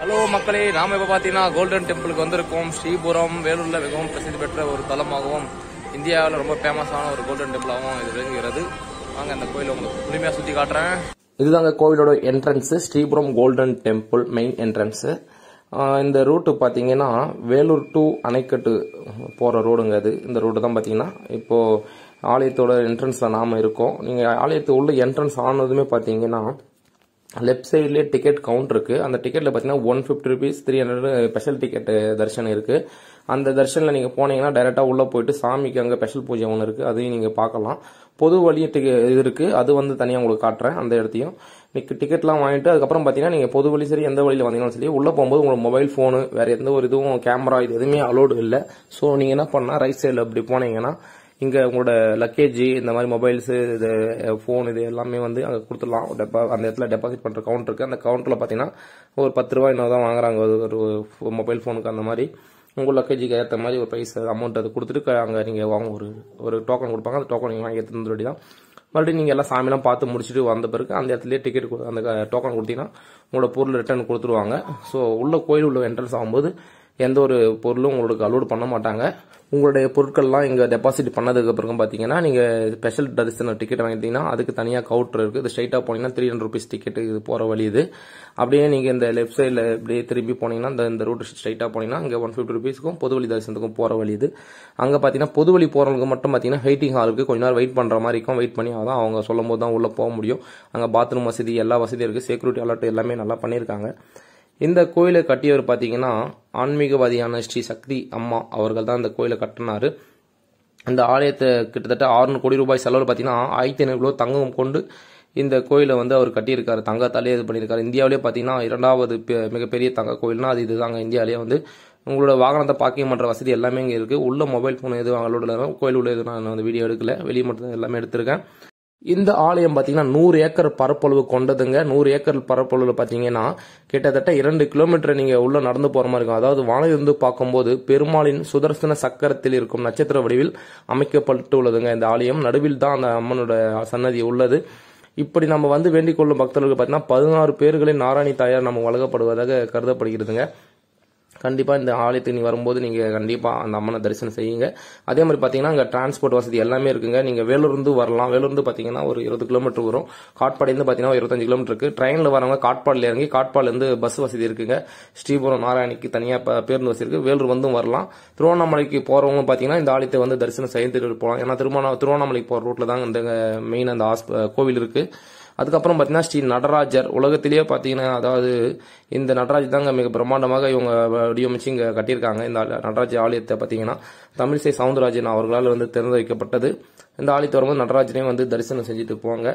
Hello மக்களே நாம இப்ப பாத்தீங்கன்னா கோல்டன் டெம்பிளுக்கு வந்திருக்கோம். ஸ்ரீபுரம் வேலூர்ல மிகவும் பிரசித்தி பெற்ற ஒரு தலமாகவும் இந்தியாவில் ரொம்ப ஃபேமஸான ஒரு கோல்டன் டெம்பிளாகவும் இது விளங்குகிறது. வாங்க அந்த கோயிலை உங்களுக்கு முழுமையா சுத்தி காட்டுறேன். இதுதாங்க கோவிலோட entrance Sripuram golden temple main entrance இந்த ரூட்டு பார்த்தீங்கன்னா வேலூர் டு அணைக்கட்டு போகிற ரோடுங்க அது. இந்த ரோடு தான் பார்த்தீங்கன்னா இப்போது ஆலயத்தோட என்ட்ரன்ஸில் நாம இருக்கோம். நீங்கள் ஆலயத்து உள்ள என்ட்ரன்ஸ் ஆனதுமே பார்த்தீங்கன்னா லெஃப்ட் சைட்லேயே டிக்கெட் கவுண்ட் இருக்குது அந்த டிக்கெட்டில் பார்த்தீங்கன்னா one fifty rupees three hundred special ticket தரிசனம் இருக்குது அந்த தரிசனில் நீங்கள் போனீங்கன்னா டைரெக்டாக உள்ளே போயிட்டு சாமிக்கு அங்கே ஸ்பெஷல் பூஜை ஒன்று இருக்குது அதையும் நீங்கள் பார்க்கலாம் பொது வழி டிக்கெ இது இருக்குது அது வந்து தனியாக உங்களுக்கு காட்டுறேன் அந்த இடத்தையும். நீங்கள் டிக்கெட்லாம் வாங்கிட்டு அதுக்கப்புறம் பார்த்தீங்கன்னா நீங்கள் பொது வழி சரி எந்த வழியில் வந்தீங்கன்னு சொல்லி உள்ளே போகும்போது உங்களுக்கு மொபைல் ஃபோனு வேறு எந்த ஒரு இதுவும் கேமரா இது எதுவுமே அலோடு இல்லை. ஸோ நீங்கள் என்ன பண்ணால் ரைட் சைடில் அப்படி போனீங்கன்னா இங்கே உங்களோட லக்கேஜ் இந்த மாதிரி மொபைல்ஸு இது ஃபோன் இது எல்லாமே வந்து அங்கே கொடுத்துடலாம். டெப்பா அந்த இடத்துல டெபாசிட் பண்ணுற கவுண்டர் அந்த கவுண்டரில் பார்த்தீங்கன்னா ஒரு பத்து ரூபாய் இன்னும் தான் வாங்குறாங்க. ஒரு மொபைல் ஃபோனுக்கு அந்த மாதிரி. உங்கள் லக்கேஜுக்கு ஏற்ற மாதிரி ஒரு ப்ரைஸ் அமௌண்ட் அது கொடுத்துட்டு அங்கே நீங்கள் வாங்க ஒரு ஒரு டோக்கன் கொடுப்பாங்க. அந்த டோக்கன் நீங்கள் வாங்கி எடுத்துட்டு வந்து தான் மறுபடியும் நீங்கள் எல்லாம் சாமிலாம் பார்த்து முடிச்சுட்டு வந்த பிறகு அந்த இடத்துலயே டிக்கெட் அந்த டோக்கன் கொடுத்தீங்கன்னா உங்களோட பொருள் ரிட்டர்ன் கொடுத்துருவாங்க. ஸோ உள்ள கோயில் உள்ள என்ட்ரன்ஸ் ஆகும்போது எந்த ஒரு பொருளும் உங்களுக்கு அலோடு பண்ண மாட்டாங்க. உங்களுடைய பொருட்கள்லாம் இங்கே டெபாசிட் பண்ணதுக்கு அப்புறம் பார்த்தீங்கன்னா நீங்கள் ஸ்பெஷல் தரிசன டிக்கெட் வாங்கிட்டீங்கன்னா அதுக்கு தனியாக கவுண்டர் இருக்குது இது ஸ்ட்ரைட்டாக போனீங்கன்னா த்ரீ ஹண்ட்ரட் ருபீஸ் டிக்கெட் இது போகிற வழி இது. அப்படியே நீங்கள் இந்த லெஃப்ட் சைடில் இப்படியே திரும்பி போனீங்கன்னா இந்த இந்த ரூட் ஸ்ட்ரைட்டாக போனீங்கன்னா இங்கே ஒன் ஃபிஃப்டி ருபீஸ்க்கும் பொது வழி தரிசனத்துக்கும் போகிற வழி இது. அங்கே பார்த்தீங்கன்னா பொது வழி போகிறவங்களுக்கு மட்டும் பார்த்தீங்கன்னா வெயிட்டிங் ஹாலுக்கு கொஞ்ச நேரம் வெயிட் பண்ணுற மாதிரி இருக்கும். வெயிட் பண்ணி அதான் அவங்க சொல்லும் போது தான் உள்ளே போக முடியும். அங்கே பாத்ரூம் வசதி எல்லா வசதியும் இருக்குது செக்யூரிட்டி அலர்ட் எல்லாமே நல்லா பண்ணியிருக்காங்க இந்த கோயிலை கட்டியவர் பார்த்தீங்கன்னா ஆன்மீகவாதியான ஸ்ரீ சக்தி அம்மா அவர்கள் தான் இந்த கோயிலை கட்டினார். இந்த ஆலயத்தை கிட்டத்தட்ட 600 கோடி ரூபாய் செலவில் பார்த்தீங்கன்னா ஆயிரத்தி ஐநூறு கிலோ தங்கம் கொண்டு இந்த கோயிலை வந்து அவர் கட்டியிருக்காரு. தங்கத்தாலே இது பண்ணியிருக்காரு. இந்தியாவிலே பார்த்தீங்கன்னா இரண்டாவது பெ- மிகப்பெரிய தங்க கோயில்னா அது இதுதாங்க. இந்தியாவிலேயே வந்து உங்களோட வாகனத்தை பார்க்கிங் பண்ணுற வசதி எல்லாமே இங்கே இருக்குது உள்ள மொபைல் ஃபோன் எதுவும் அவங்களோட கோயில் உள்ள எதுவும் நான் வந்து வீடியோ எடுக்கல. வெளியே மட்டும் எல்லாமே எடுத்திருக்கேன். இந்த ஆலயம் பார்த்தீங்கன்னா நூறு ஏக்கர் பரப்பளவு கொண்டதுங்க. நூறு ஏக்கர் பரப்பளவு பார்த்தீங்கன்னா கிட்டத்தட்ட இரண்டு கிலோமீட்டர் நீங்கள் உள்ள நடந்து போகிற மாதிரி இருக்கும். அதாவது வானிலிருந்து பார்க்கும்போது பெருமாளின் சுதர்சன சக்கரத்தில் இருக்கும் நட்சத்திர வடிவில் அமைக்கப்பட்டு உள்ளதுங்க இந்த ஆலயம். நடுவில் தான் அந்த அம்மனோட சன்னதி உள்ளது. இப்படி நம்ம வந்து வேண்டிக் கொள்ளும் பக்தர்களுக்கு பார்த்தீங்கன்னா பதினாறு பேர்களின் நாராயணி தாயார் நம்ம வழங்கப்படுவதாக கருதப்படுகிறதுங்க. கண்டிப்பாக இந்த ஆலயத்துக்கு நீ வரும்போது நீங்கள் கண்டிப்பாக அந்த அம்மனை தரிசனம் செய்யுங்க. அதே மாதிரி பார்த்தீங்கன்னா அங்கே டிரான்ஸ்போர்ட் வசதி எல்லாமே இருக்குங்க. நீங்கள் வேலூர்ந்து வரலாம். வேலூர் பார்த்தீங்கன்னா ஒரு இருபது கிலோமீட்டர் வரும். காட்பாடிலேருந்து பார்த்தீங்கன்னா ஒரு இருபத்தஞ்சு கிலோமீட்டர் இருக்கு. ட்ரெயினில் வரவங்க காட்பாடில் இறங்கி காட்பாடிலேருந்து பஸ் வசதி இருக்குங்க. ஸ்ரீபுரம் நாராயணிக்கு தனியாக இப்போ பேருந்து வசதி இருக்குது வேலூர் வந்தும் வரலாம். திருவண்ணாமலைக்கு போகிறவங்க பார்த்தீங்கன்னா இந்த ஆலயத்தை வந்து தரிசனம் செய்துட்டு போகலாம் ஏன்னா திருமண திருவண்ணாமலைக்கு போகிற ரூட்டில் தான் இந்த மெயின் அந்த ஹாஸ்ப- கோவில் இருக்குது அதுக்கப்புறம் பார்த்தீங்கன்னா ஸ்ரீ நடராஜர் உலகத்திலேயே பார்த்தீங்கன்னா அதாவது இந்த நடராஜ் தாங்க மிக பிரம்மாண்டமாக இவங்க வடிவமைச்சு இங்கே கட்டியிருக்காங்க. இந்த நடராஜ ஆலயத்தை பார்த்தீங்கன்னா தமிழிசை சவுந்தரராஜன் அவர்களால் வந்து திறந்து வைக்கப்பட்டது. இந்த ஆலயத்தை வரும்போது நடராஜனையும் வந்து தரிசனம் செஞ்சுட்டு போவாங்க.